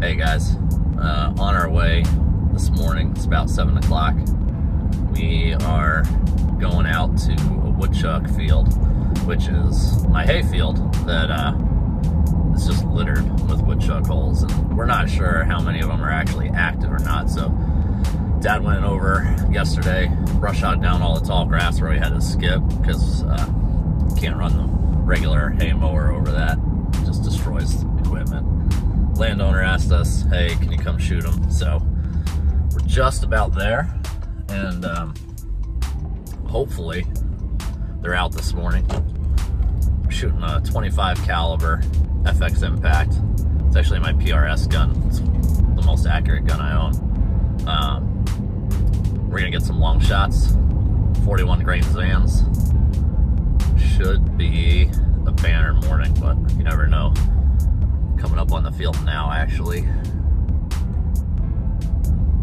Hey guys, uh, on our way this morning, it's about 7 o'clock. We are going out to a woodchuck field, which is my hay field that uh, is just littered with woodchuck holes. And we're not sure how many of them are actually active or not. So dad went over yesterday, brush out down all the tall grass where we had to skip because uh, can't run the regular hay mower over that. It just destroys. Landowner asked us, hey, can you come shoot them? So we're just about there and um, hopefully they're out this morning. Shooting a 25 caliber FX Impact. It's actually my PRS gun. It's the most accurate gun I own. Um, we're gonna get some long shots, 41 grain Zans. Should be a banner morning, but up on the field now, actually.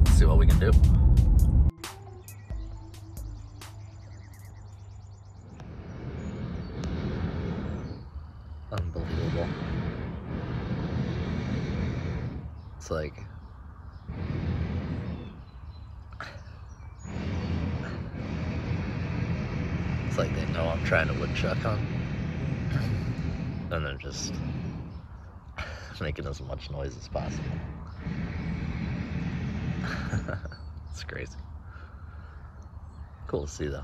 Let's see what we can do. Unbelievable. It's like It's like they know I'm trying to woodchuck on. And they're just making as much noise as possible. it's crazy. Cool to see though.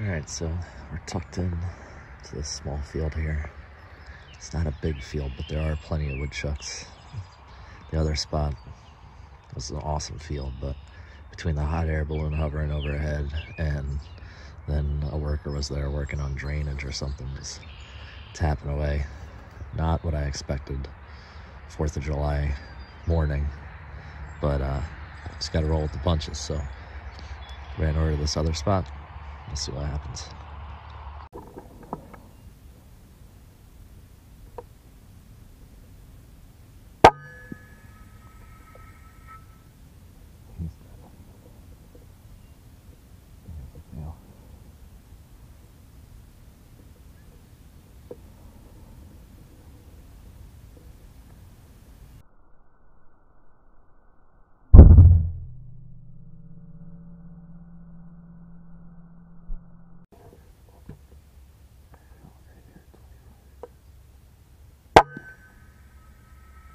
All right, so we're tucked in to this small field here. It's not a big field, but there are plenty of woodchucks. The other spot was an awesome field, but between the hot air balloon hovering overhead and then a worker was there working on drainage or something, just tapping away. Not what I expected 4th of July morning, but uh, just got to roll with the punches. So ran over to this other spot. Let's see what happens.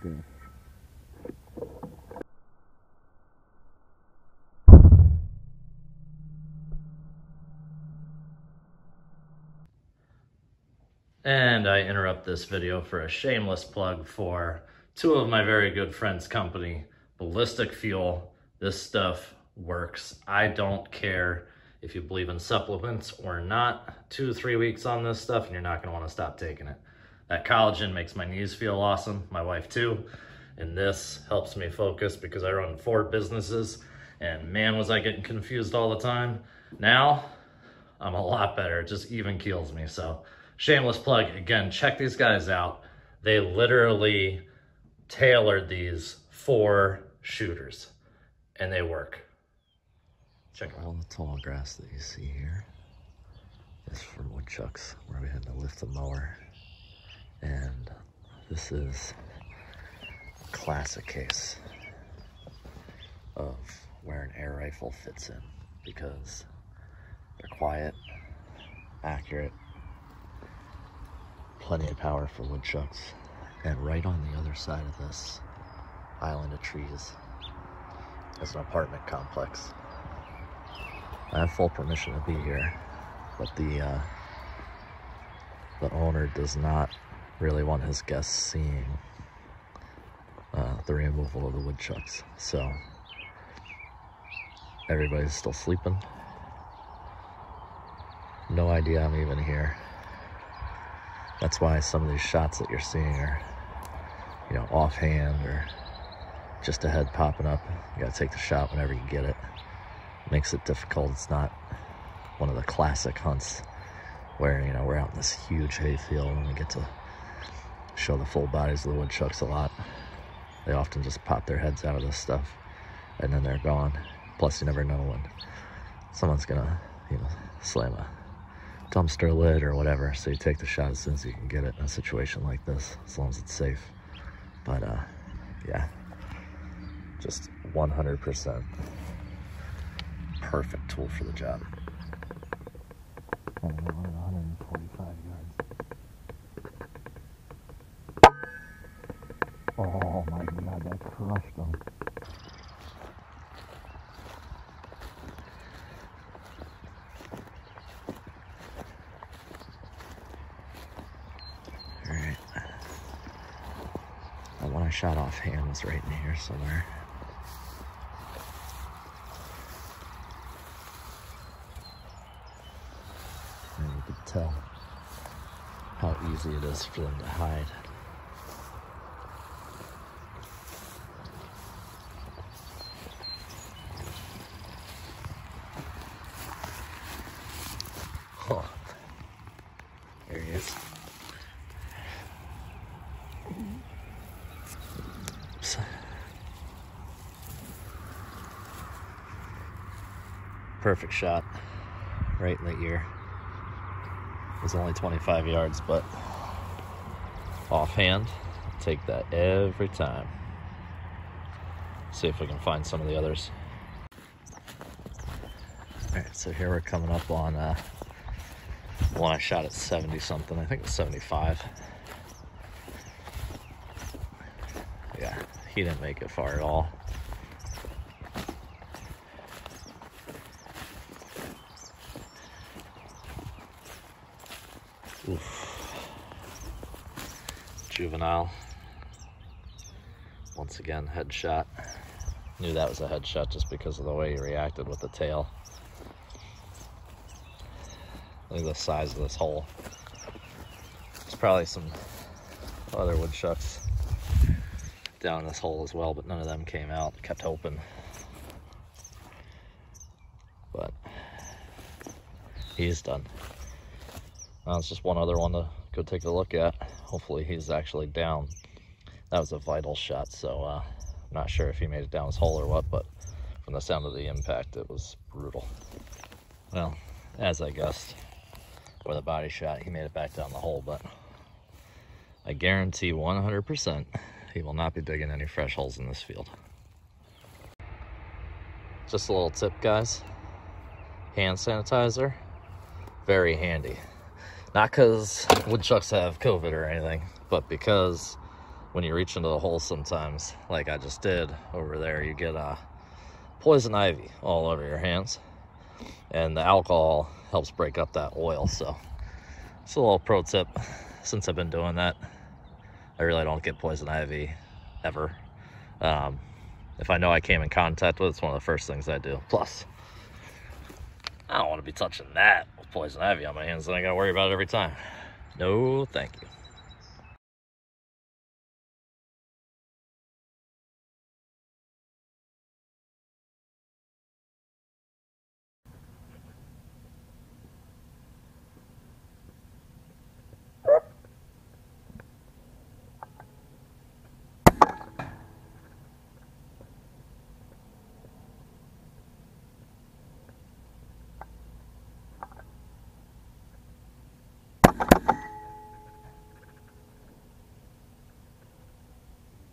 Good. And I interrupt this video for a shameless plug for two of my very good friends' company, Ballistic Fuel. This stuff works. I don't care if you believe in supplements or not. Two, three weeks on this stuff and you're not gonna wanna stop taking it. That collagen makes my knees feel awesome, my wife too. And this helps me focus because I run four businesses and man, was I getting confused all the time. Now, I'm a lot better. It just even keels me. So shameless plug, again, check these guys out. They literally tailored these for shooters and they work. Check out all the tall grass that you see here is for woodchucks where we had to lift the mower this is a classic case of where an air rifle fits in because they're quiet, accurate, plenty of power for woodchucks, and right on the other side of this island of trees is an apartment complex. I have full permission to be here, but the uh, the owner does not really want his guests seeing uh, the removal of the woodchucks. So everybody's still sleeping. No idea I'm even here. That's why some of these shots that you're seeing are, you know, offhand or just a head popping up. You gotta take the shot whenever you get it. Makes it difficult. It's not one of the classic hunts where, you know, we're out in this huge hayfield and we get to show the full bodies of the woodchucks a lot. They often just pop their heads out of this stuff and then they're gone. Plus, you never know when someone's gonna, you know, slam a dumpster lid or whatever. So you take the shot as soon as you can get it in a situation like this, as long as it's safe. But uh, yeah, just 100% perfect tool for the job. 145 yards. Oh my god, that crushed them. Alright. That one I shot offhand was right in here somewhere. And you could tell how easy it is for them to hide. Is. Oops. Perfect shot, right in the ear. It was only 25 yards, but offhand, take that every time. See if we can find some of the others. All right, so here we're coming up on uh, one I shot at 70 something. I think it was 75. Yeah, he didn't make it far at all. Oof. Juvenile. Once again, headshot. Knew that was a headshot just because of the way he reacted with the tail. Look at the size of this hole. There's probably some other woodchucks down this hole as well, but none of them came out. Kept open. But he's done. Now it's just one other one to go take a look at. Hopefully he's actually down. That was a vital shot, so uh, I'm not sure if he made it down his hole or what, but from the sound of the impact, it was brutal. Well, as I guessed, with a body shot, he made it back down the hole, but I guarantee 100% he will not be digging any fresh holes in this field. Just a little tip, guys. Hand sanitizer, very handy. Not because woodchucks have COVID or anything, but because when you reach into the hole sometimes, like I just did over there, you get uh, poison ivy all over your hands. And the alcohol helps break up that oil. So it's a little pro tip. Since I've been doing that, I really don't get poison ivy ever. Um, if I know I came in contact with it, it's one of the first things I do. Plus, I don't want to be touching that with poison ivy on my hands, then I gotta worry about it every time. No, thank you.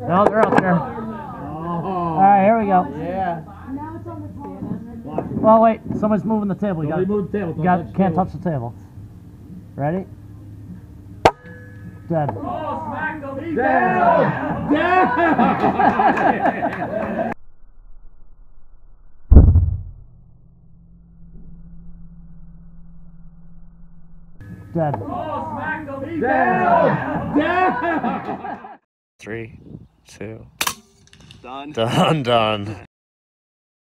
No, they're out there. Oh. All right, here we go. Yeah. Well, wait, somebody's moving the table. You got, move the table. you Don't got, touch can't table. touch the table. Ready? Dead. Down! Down! dead. Three, two, Done. done, done.